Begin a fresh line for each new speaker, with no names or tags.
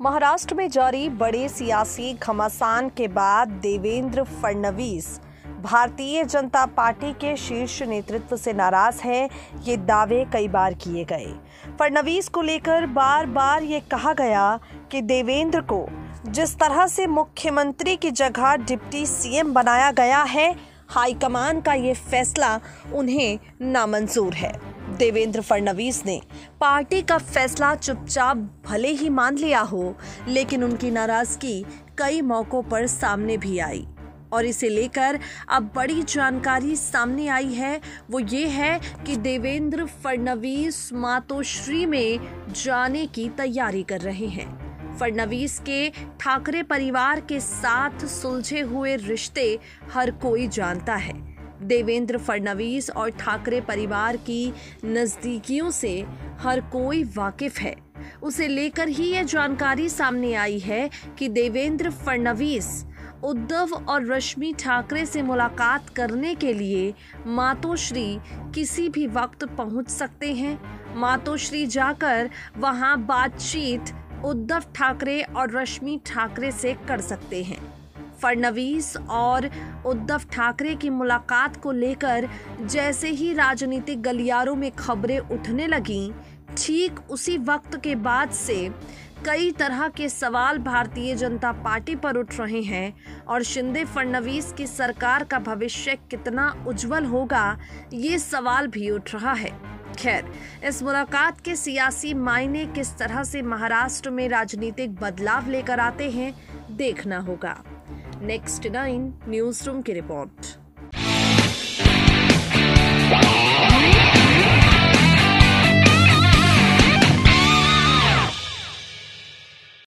महाराष्ट्र में जारी बड़े सियासी घमासान के बाद देवेंद्र फडणवीस, भारतीय जनता पार्टी के शीर्ष नेतृत्व से नाराज़ हैं, ये दावे कई बार किए गए। फडणवीस को लेकर बार बार ये कहा गया कि देवेंद्र को जिस तरह से मुख्यमंत्री की जगह डिप्टी सीएम बनाया गया है, हाईकमान का ये फैसला उन्हें नामंजूर है। देवेंद्र फडणवीस ने, पार्टी का फैसला चुपचाप भले ही मान लिया हो, लेकिन उनकी नाराज़गी कई मौकों पर सामने भी आई। और इसे लेकर अब बड़ी जानकारी सामने आई है। वो ये है कि देवेंद्र फडणवीस मातोश्री में जाने की तैयारी कर रहे हैं। फडणवीस के ठाकरे परिवार के साथ सुलझे हुए रिश्ते हर कोई जानता है। देवेंद्र फडणवीस और ठाकरे परिवार की नज़दीकियों से हर कोई वाकिफ है। उसे लेकर ही यह जानकारी सामने आई है कि देवेंद्र फडणवीस उद्धव और रश्मि ठाकरे से मुलाकात करने के लिए मातोश्री किसी भी वक्त पहुँच सकते हैं। मातोश्री जाकर वहाँ बातचीत उद्धव ठाकरे और रश्मि ठाकरे से कर सकते हैं। फडणवीस और उद्धव ठाकरे की मुलाकात को लेकर जैसे ही राजनीतिक गलियारों में खबरें उठने लगीं, ठीक उसी वक्त के बाद से कई तरह के सवाल भारतीय जनता पार्टी पर उठ रहे हैं और शिंदे फडणवीस की सरकार का भविष्य कितना उज्जवल होगा, ये सवाल भी उठ रहा है। खैर, इस मुलाकात के सियासी मायने किस तरह से महाराष्ट्र में राजनीतिक बदलाव लेकर आते हैं, देखना होगा। नेक्स्ट नाइन न्यूज़ रूम की रिपोर्ट